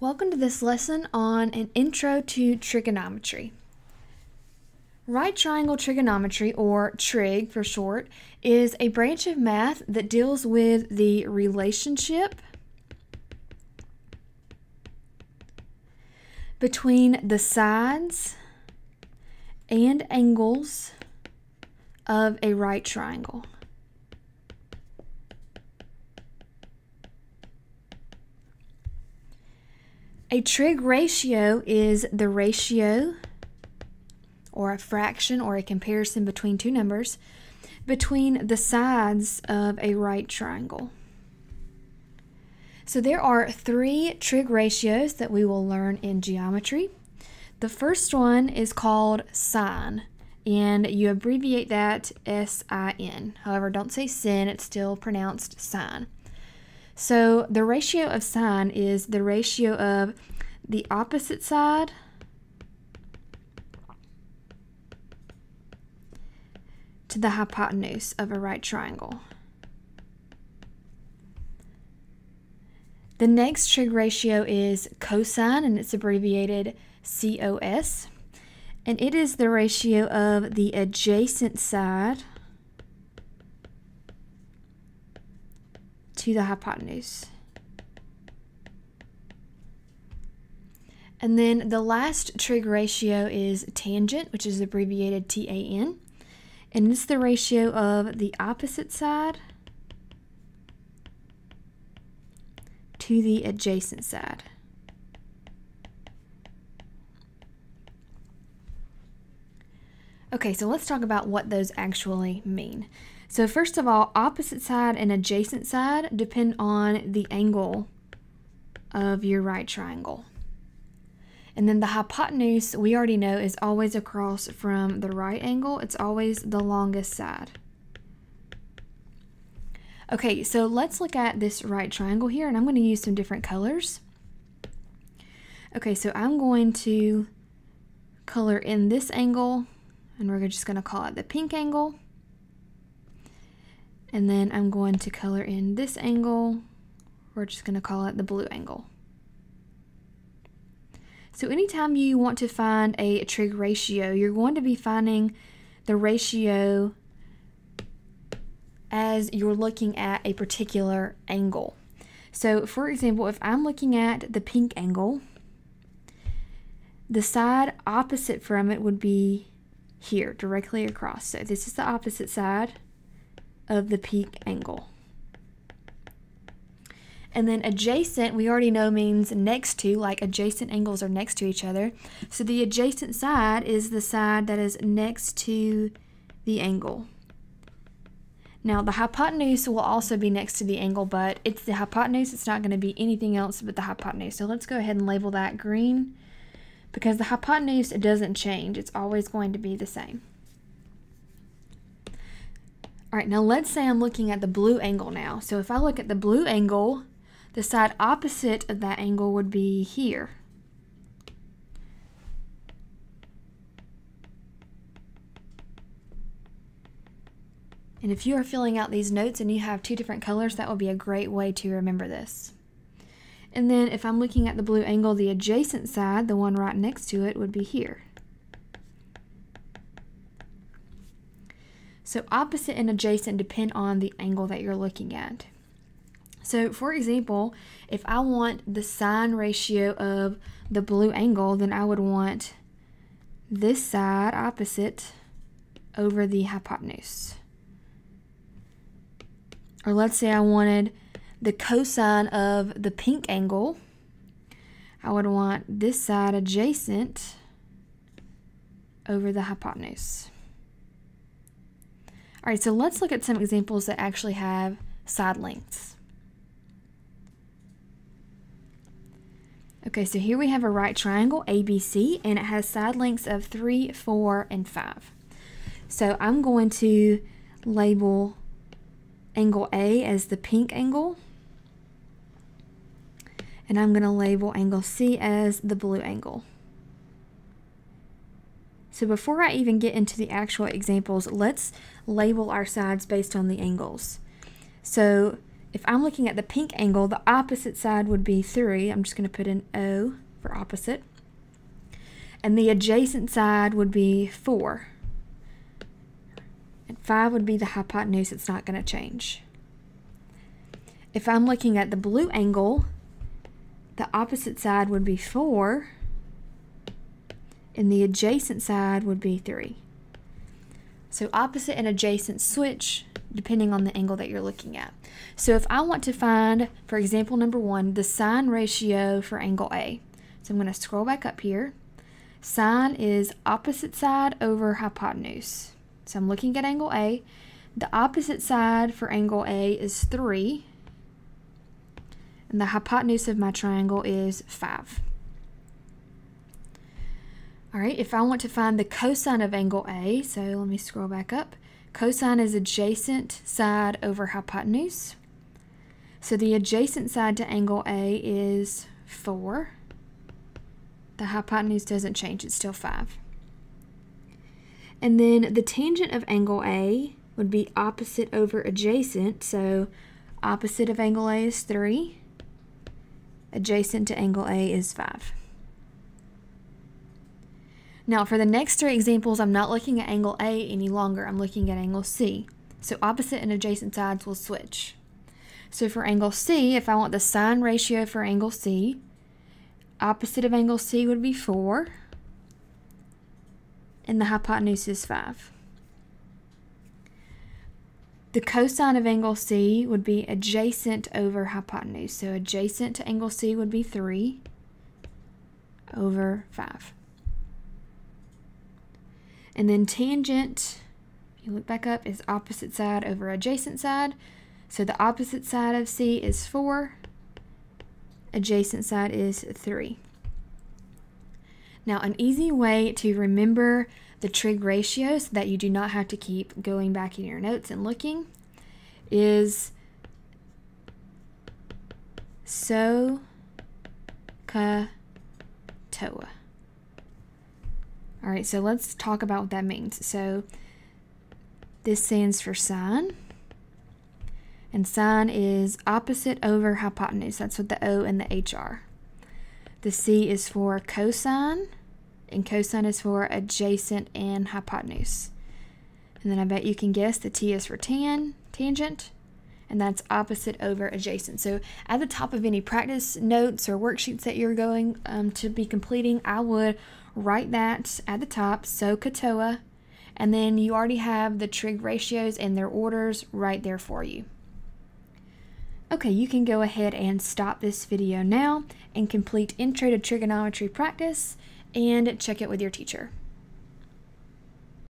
Welcome to this lesson on an intro to trigonometry. Right triangle trigonometry, or trig for short, is a branch of math that deals with the relationship between the sides and angles of a right triangle. A trig ratio is the ratio or a fraction or a comparison between two numbers between the sides of a right triangle. So there are three trig ratios that we will learn in geometry. The first one is called sine, and you abbreviate that S-I-N. However, don't say sin, it's still pronounced sine. So the ratio of sine is the ratio of the opposite side to the hypotenuse of a right triangle. The next trig ratio is cosine, and it's abbreviated COS. And it is the ratio of the adjacent side to the hypotenuse. And then the last trig ratio is tangent, which is abbreviated TAN. And it's the ratio of the opposite side to the adjacent side. Okay, so let's talk about what those actually mean. So first of all, opposite side and adjacent side depend on the angle of your right triangle. And then the hypotenuse, we already know, is always across from the right angle. It's always the longest side. Okay, so let's look at this right triangle here, and I'm going to use some different colors. Okay, so I'm going to color in this angle, and we're just going to call it the pink angle. And then I'm going to color in this angle. We're just going to call it the blue angle. So anytime you want to find a trig ratio, you're going to be finding the ratio as you're looking at a particular angle. So for example, if I'm looking at the pink angle, the side opposite from it would be here, directly across. So this is the opposite side of the peak angle. And then adjacent, we already know means next to, like adjacent angles are next to each other. So the adjacent side is the side that is next to the angle. Now the hypotenuse will also be next to the angle, but it's the hypotenuse, it's not going to be anything else but the hypotenuse. So let's go ahead and label that green because the hypotenuse doesn't change. It's always going to be the same. All right, now let's say I'm looking at the blue angle now. So if I look at the blue angle, the side opposite of that angle would be here. And if you are filling out these notes and you have two different colors, that would be a great way to remember this. And then if I'm looking at the blue angle, the adjacent side, the one right next to it, would be here. So opposite and adjacent depend on the angle that you're looking at. So for example, if I want the sine ratio of the blue angle, then I would want this side opposite over the hypotenuse. Or let's say I wanted the cosine of the pink angle. I would want this side adjacent over the hypotenuse. All right, so let's look at some examples that actually have side lengths. Okay, so here we have a right triangle, ABC, and it has side lengths of 3, 4, and 5. So I'm going to label angle A as the pink angle, and I'm going to label angle C as the blue angle. So before I even get into the actual examples, let's label our sides based on the angles. So if I'm looking at the pink angle, the opposite side would be 3. I'm just going to put an O for opposite. And the adjacent side would be 4. And 5 would be the hypotenuse. It's not going to change. If I'm looking at the blue angle, the opposite side would be 4 and the adjacent side would be 3. So opposite and adjacent switch depending on the angle that you're looking at. So if I want to find, for example number 1, the sine ratio for angle A. So I'm going to scroll back up here. Sine is opposite side over hypotenuse. So I'm looking at angle A. The opposite side for angle A is 3 and the hypotenuse of my triangle is 5. All right, if I want to find the cosine of angle A, so let me scroll back up. Cosine is adjacent side over hypotenuse. So the adjacent side to angle A is 4. The hypotenuse doesn't change, it's still 5. And then the tangent of angle A would be opposite over adjacent, so opposite of angle A is 3 adjacent to angle A is 5. Now for the next three examples, I'm not looking at angle A any longer, I'm looking at angle C. So opposite and adjacent sides will switch. So for angle C, if I want the sine ratio for angle C, opposite of angle C would be 4, and the hypotenuse is 5. The cosine of angle C would be adjacent over hypotenuse. So adjacent to angle C would be 3 over 5. And then tangent, you look back up, is opposite side over adjacent side. So the opposite side of C is 4, adjacent side is 3. Now an easy way to remember the trig ratio so that you do not have to keep going back in your notes and looking is SOH CAH TOA. All right, so let's talk about what that means. So this stands for sine. And sine is opposite over hypotenuse. That's what the O and the H are. The C is for cosine and cosine is for adjacent and hypotenuse. And then I bet you can guess the T is for tan, tangent, and that's opposite over adjacent. So at the top of any practice notes or worksheets that you're going um, to be completing, I would write that at the top, SOH CAH TOA, and then you already have the trig ratios and their orders right there for you. Okay, you can go ahead and stop this video now and complete Intro to Trigonometry practice and check it with your teacher.